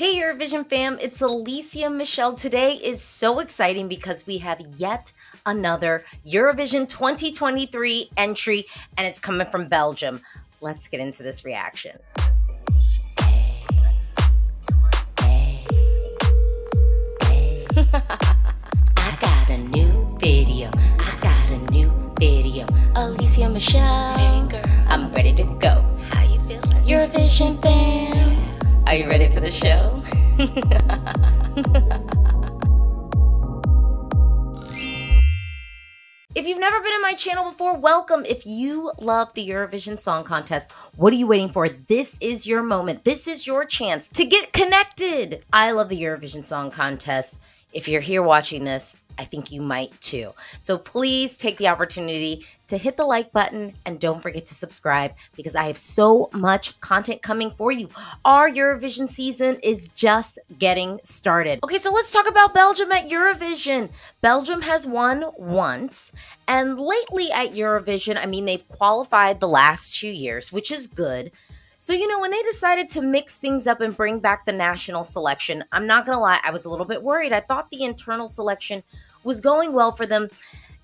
Hey Eurovision fam, it's Alesia Michelle. Today is so exciting because we have yet another Eurovision 2023 entry and it's coming from Belgium. Let's get into this reaction. I got a new video. I got a new video. Alesia Michelle. The show? If you've never been in my channel before, welcome. If you love the Eurovision Song Contest, what are you waiting for? This is your moment. This is your chance to get connected. I love the Eurovision Song Contest. If you're here watching this, I think you might too. So please take the opportunity to hit the like button and don't forget to subscribe because I have so much content coming for you. Our Eurovision season is just getting started. Okay, so let's talk about Belgium at Eurovision. Belgium has won once, and lately at Eurovision, I mean, they've qualified the last two years, which is good. So, you know, when they decided to mix things up and bring back the national selection, I'm not going to lie, I was a little bit worried. I thought the internal selection was going well for them,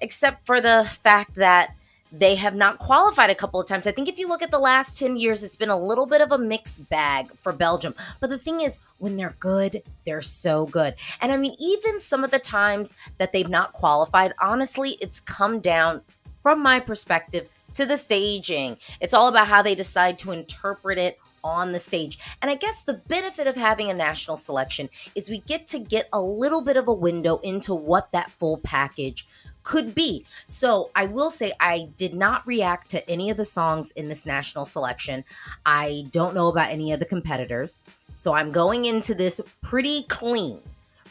except for the fact that they have not qualified a couple of times. I think if you look at the last 10 years, it's been a little bit of a mixed bag for Belgium. But the thing is, when they're good, they're so good. And I mean, even some of the times that they've not qualified, honestly, it's come down, from my perspective, to the staging. It's all about how they decide to interpret it on the stage. And I guess the benefit of having a national selection is we get to get a little bit of a window into what that full package could be. So I will say I did not react to any of the songs in this national selection. I don't know about any of the competitors. So I'm going into this pretty clean.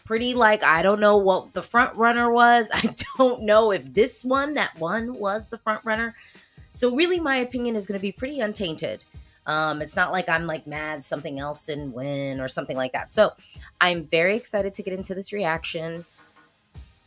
Pretty like I don't know what the front runner was. I don't know if this one, that one was the front runner. So really my opinion is going to be pretty untainted. Um, it's not like I'm like mad something else didn't win or something like that. So I'm very excited to get into this reaction.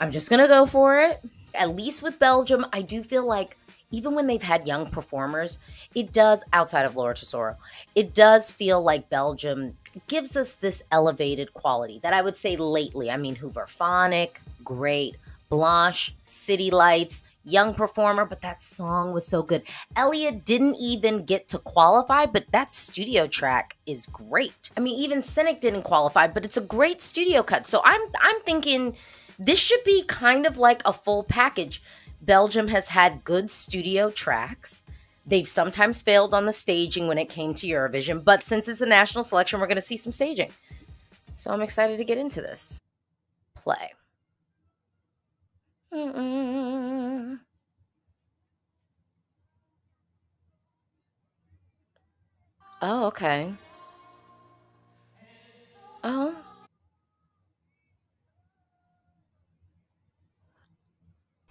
I'm just gonna go for it. At least with Belgium, I do feel like even when they've had young performers, it does outside of Laura Tesoro, it does feel like Belgium gives us this elevated quality that I would say lately. I mean, Hooverphonic, great, Blanche, City Lights, young performer, but that song was so good. Eliot didn't even get to qualify, but that studio track is great. I mean, even Sennek didn't qualify, but it's a great studio cut. So I'm I'm thinking this should be kind of like a full package. Belgium has had good studio tracks. They've sometimes failed on the staging when it came to Eurovision, but since it's a national selection, we're going to see some staging. So I'm excited to get into this. Play. Mm-mm. Oh, okay.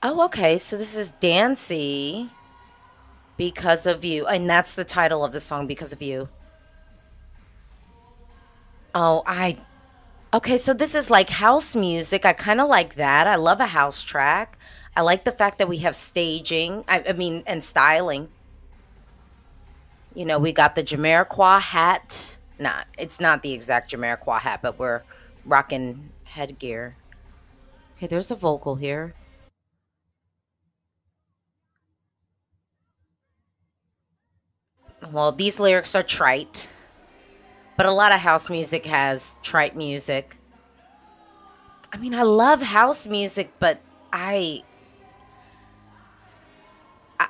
Oh, okay. So this is Dancy because of you. And that's the title of the song, Because of You. Oh, I. Okay, so this is like house music. I kind of like that. I love a house track. I like the fact that we have staging, I, I mean, and styling. You know, we got the Jamiroquai hat. Nah, it's not the exact Jamiroquai hat, but we're rocking headgear. Okay, there's a vocal here. Well, these lyrics are trite, but a lot of house music has trite music. I mean, I love house music, but I. I,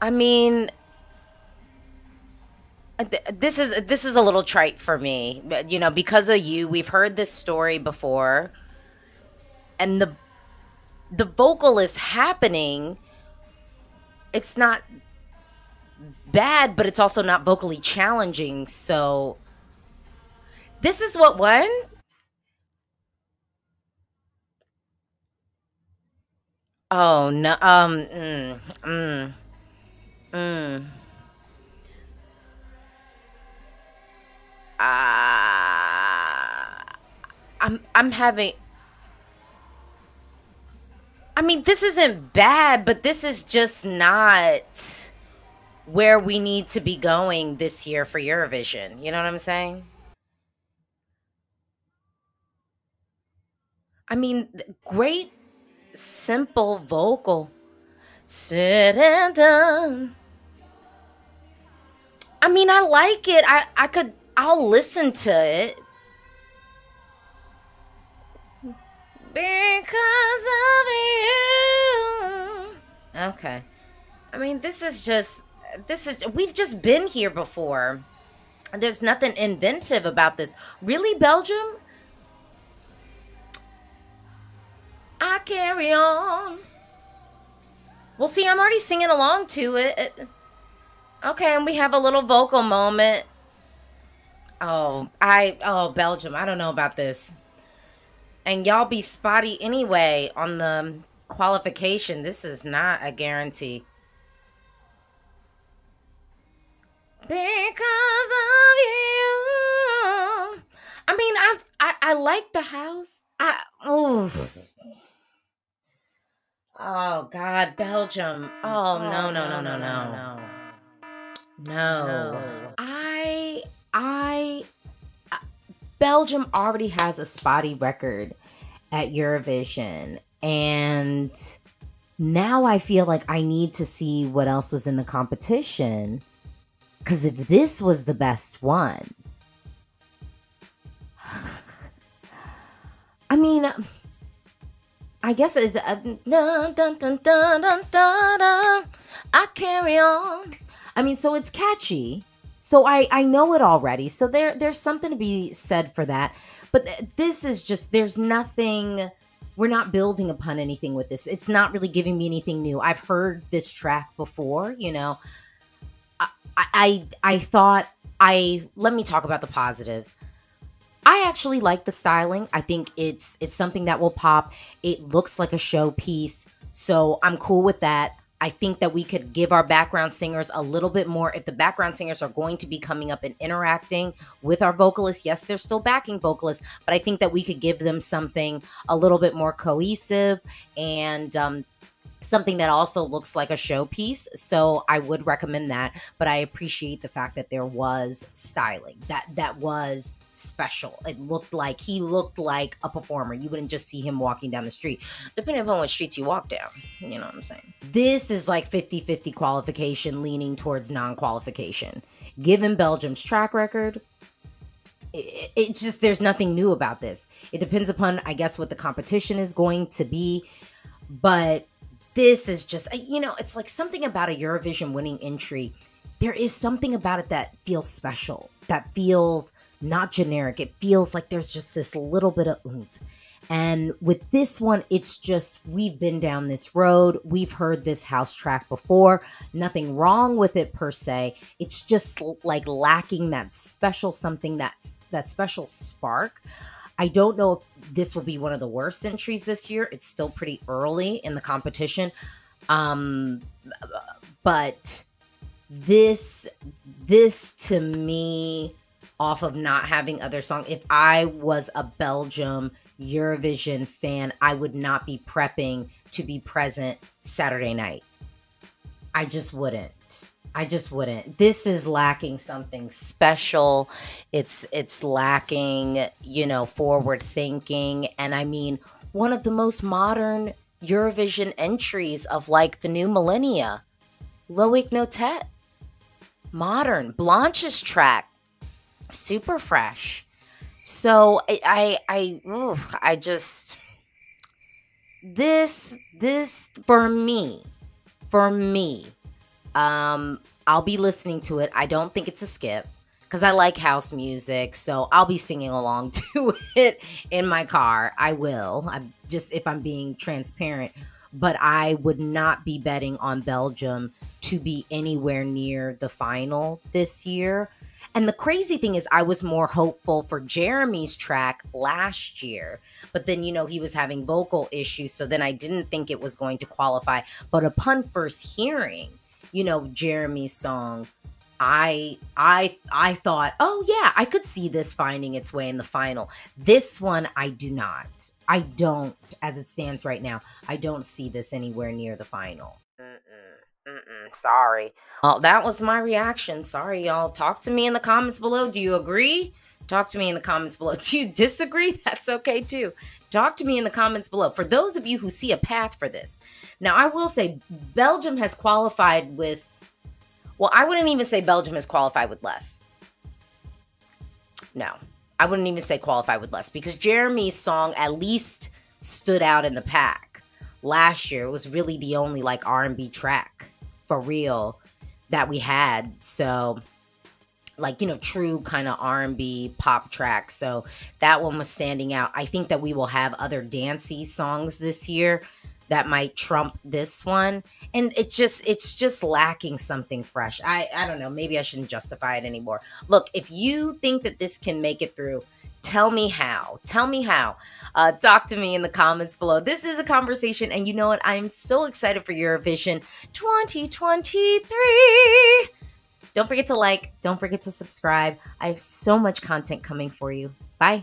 I, mean, uh, this is this is a little trite for me. You know, because of you, we've heard this story before, and the the vocal is happening. It's not bad, but it's also not vocally challenging. So this is what won. Oh no. Um. Mm, mm, mm. Uh, I'm. I'm having. I mean, this isn't bad, but this is just not where we need to be going this year for Eurovision. You know what I'm saying? I mean, great, simple vocal. Said and done. I mean, I like it. I, I could, I'll listen to it. Because of you. Okay. I mean, this is just, this is, we've just been here before. There's nothing inventive about this. Really, Belgium? I carry on. Well, see, I'm already singing along to it. Okay, and we have a little vocal moment. Oh, I oh Belgium, I don't know about this. And y'all be spotty anyway on the qualification. This is not a guarantee. Because of you. I mean, I I, I like the house. I oh Oh God, Belgium. Oh no no no no no no. No. I I uh, Belgium already has a spotty record at Eurovision and now I feel like I need to see what else was in the competition cuz if this was the best one I mean I guess it's uh, dun, dun, dun, dun, dun, dun. I carry on. I mean, so it's catchy. So I I know it already. So there there's something to be said for that. But th- this is just there's nothing we're not building upon anything with this. It's not really giving me anything new. I've heard this track before, you know. I I, I thought I let me talk about the positives. I actually like the styling. I think it's it's something that will pop. It looks like a showpiece, so I'm cool with that. I think that we could give our background singers a little bit more. If the background singers are going to be coming up and interacting with our vocalists, yes, they're still backing vocalists, but I think that we could give them something a little bit more cohesive and um, something that also looks like a showpiece. So I would recommend that. But I appreciate the fact that there was styling. That that was special. It looked like he looked like a performer. You wouldn't just see him walking down the street, depending upon what streets you walk down. You know what I'm saying? This is like 50 50 qualification leaning towards non qualification. Given Belgium's track record, it, it just, there's nothing new about this. It depends upon, I guess, what the competition is going to be. But this is just, uh, you know, it's like something about a Eurovision winning entry. There is something about it that feels special, that feels not generic. It feels like there's just this little bit of oomph. And with this one, it's just we've been down this road. We've heard this house track before. Nothing wrong with it per se. It's just like lacking that special something that's that special spark. I don't know if this will be one of the worst entries this year. It's still pretty early in the competition. Um but this this to me off of not having other songs. If I was a Belgium Eurovision fan, I would not be prepping to be present Saturday night. I just wouldn't. I just wouldn't. This is lacking something special. It's it's lacking, you know, forward thinking and I mean one of the most modern Eurovision entries of like the new millennia. Loïc Nottet. Modern. Blanche's track super fresh. So I I I, ooh, I just this this for me for me um I'll be listening to it. I don't think it's a skip because I like house music, so I'll be singing along to it in my car. I will. I'm just if I'm being transparent, but I would not be betting on Belgium to be anywhere near the final this year. And the crazy thing is, I was more hopeful for Jérémie's track last year, but then, you know, he was having vocal issues. So then I didn't think it was going to qualify. But upon first hearing, you know, Jérémie's song, I I I thought, oh yeah, I could see this finding its way in the final. This one I do not. I don't, as it stands right now, I don't see this anywhere near the final. Mm-mm, sorry. Oh, that was my reaction. Sorry, y'all. Talk to me in the comments below. Do you agree? Talk to me in the comments below. Do you disagree? That's okay too. Talk to me in the comments below. For those of you who see a path for this. Now, I will say Belgium has qualified with, well, I wouldn't even say Belgium has qualified with less. No, I wouldn't even say qualified with less because Jérémie's song at least stood out in the pack. Last year, it was really the only like R&B track for real that we had. So like you know true kind of r&b pop track. So that one was standing out. I think that we will have other dancey songs this year that might trump this one. And it's just it's just lacking something fresh. I i don't know. Maybe i shouldn't justify it anymore. Look if you think that this can make it through tell me how. Tell me how. Uh, talk to me in the comments below. This is a conversation and you know what? I'm so excited for eurovision 2023 don't forget to like, don't forget to subscribe. I have so much content coming for you. Bye.